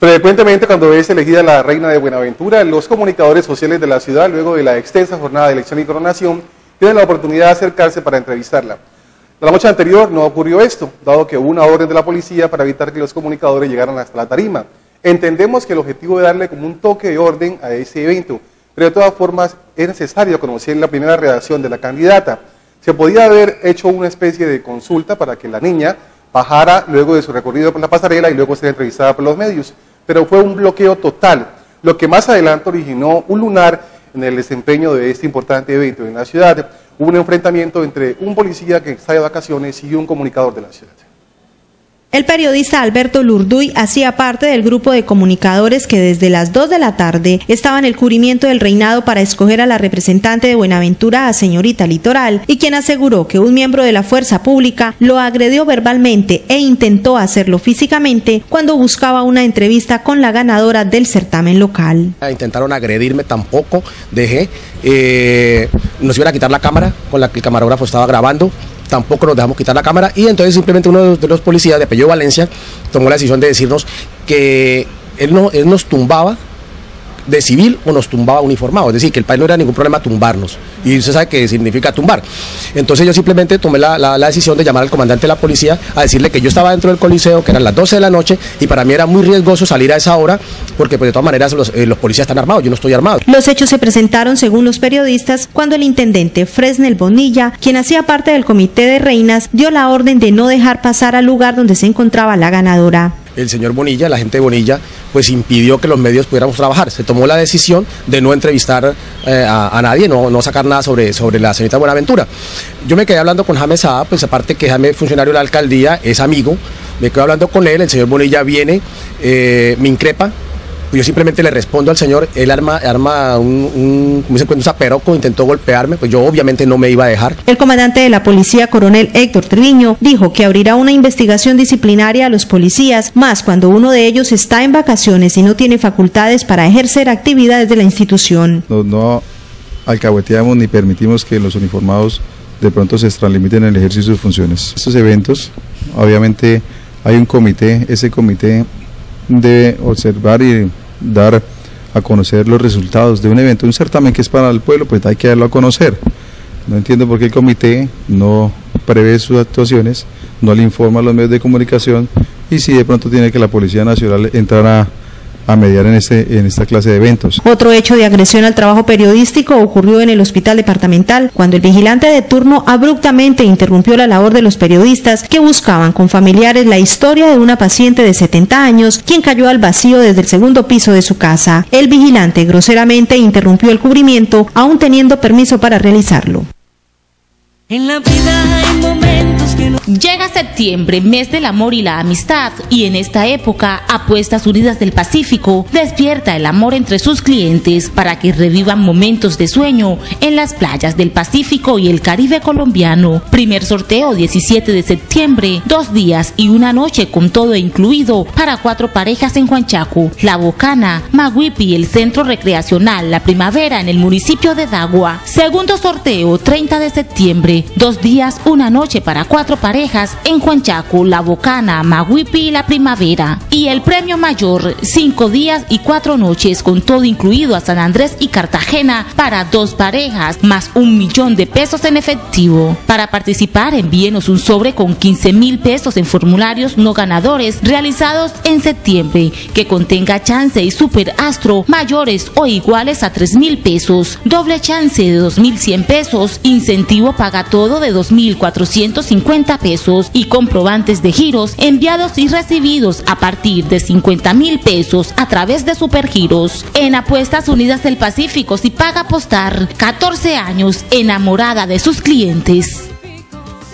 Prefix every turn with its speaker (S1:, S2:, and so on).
S1: Frecuentemente cuando es elegida la reina de Buenaventura, los comunicadores sociales de la ciudad, luego de la extensa jornada de elección y coronación, tienen la oportunidad de acercarse para entrevistarla. La noche anterior no ocurrió esto, dado que hubo una orden de la policía para evitar que los comunicadores llegaran hasta la tarima. Entendemos que el objetivo de darle como un toque de orden a ese evento, pero de todas formas es necesario conocer la primera redacción de la candidata. Se podía haber hecho una especie de consulta para que la niña bajara luego de su recorrido por la pasarela y luego ser entrevistada por los medios pero fue un bloqueo total, lo que más adelante originó un lunar en el desempeño de este importante evento en la ciudad. Un enfrentamiento entre un policía que está de vacaciones y un comunicador de la ciudad.
S2: El periodista Alberto Lurduy hacía parte del grupo de comunicadores que desde las 2 de la tarde estaba en el cubrimiento del reinado para escoger a la representante de Buenaventura a señorita Litoral y quien aseguró que un miembro de la fuerza pública lo agredió verbalmente e intentó hacerlo físicamente cuando buscaba una entrevista con la ganadora del certamen local.
S3: Intentaron agredirme, tampoco dejé. Eh, nos iban a quitar la cámara con la que el camarógrafo estaba grabando tampoco nos dejamos quitar la cámara. Y entonces simplemente uno de los policías de apellido Valencia tomó la decisión de decirnos que él, no, él nos tumbaba de civil o nos tumbaba uniformado, es decir, que el país no era ningún problema tumbarnos, y usted sabe qué significa tumbar. Entonces yo simplemente tomé la, decisión de llamar al comandante de la policía a decirle que yo estaba dentro del coliseo, que eran las 12 de la noche, y para mí era muy riesgoso salir a esa hora, porque pues, de todas maneras eh, los policías están armados, yo no estoy armado.
S2: Los hechos se presentaron, según los periodistas, cuando el intendente Fresnel Bonilla, quien hacía parte del comité de reinas, dio la orden de no dejar pasar al lugar donde se encontraba la ganadora
S3: el señor Bonilla, la gente de Bonilla, pues impidió que los medios pudiéramos trabajar. Se tomó la decisión de no entrevistar eh, a, nadie, no, no, sacar nada sobre, sobre la señorita Buenaventura. Yo me quedé hablando con James Saab, pues aparte que James, funcionario de la alcaldía, es amigo, me quedé hablando con él, el señor Bonilla viene, eh, me increpa, yo simplemente le respondo al señor, él arma, arma un, un, un zaperoco, intentó golpearme, pues yo obviamente no me iba a dejar.
S2: El comandante de la policía, coronel Héctor Triviño, dijo que abrirá una investigación disciplinaria a los policías, más cuando uno de ellos está en vacaciones y no tiene facultades para ejercer actividades de la institución.
S4: No, no alcahueteamos ni permitimos que los uniformados de pronto se extralimiten en el ejercicio de sus funciones. Estos eventos, obviamente hay un comité, ese comité debe observar y dar a conocer los resultados de un evento, un certamen que es para el pueblo, pues hay que darlo a conocer. No entiendo por qué el comité no prevé sus actuaciones, no le informa a los medios de comunicación y si de pronto tiene que la Policía Nacional entrar a a mediar en, este, en esta clase de eventos.
S2: Otro hecho de agresión al trabajo periodístico ocurrió en el hospital departamental, cuando el vigilante de turno abruptamente interrumpió la labor de los periodistas que buscaban con familiares la historia de una paciente de 70 años, quien cayó al vacío desde el segundo piso de su casa. El vigilante groseramente interrumpió el cubrimiento, aún teniendo permiso para realizarlo.
S5: En la vida hay momentos.
S6: Llega septiembre, mes del amor y la amistad, y en esta época, Apuestas Unidas del Pacífico despierta el amor entre sus clientes para que revivan momentos de sueño en las playas del Pacífico y el Caribe colombiano. Primer sorteo 17 de septiembre, dos días y una noche con todo incluido para cuatro parejas en Huanchaco, La Bocana, Maguipi, el Centro Recreacional La Primavera en el municipio de Dagua. Segundo sorteo 30 de septiembre dos días, una noche para cuatro parejas en Juanchaco, La Bocana, Maguipi y La Primavera. Y el premio mayor, cinco días y cuatro noches con todo incluido a San Andrés y Cartagena para dos parejas, más un millón de pesos en efectivo. Para participar, envíenos un sobre con 15 mil pesos en formularios no ganadores realizados en septiembre, que contenga chance y super astro mayores o iguales a 3 mil pesos, doble chance de 2.100 pesos, incentivo paga todo de 2.450 pesos y comprobantes de giros enviados y recibidos a partir de 50 mil pesos a través de Supergiros. En Apuestas Unidas del Pacífico, si paga apostar 14 años enamorada de sus clientes.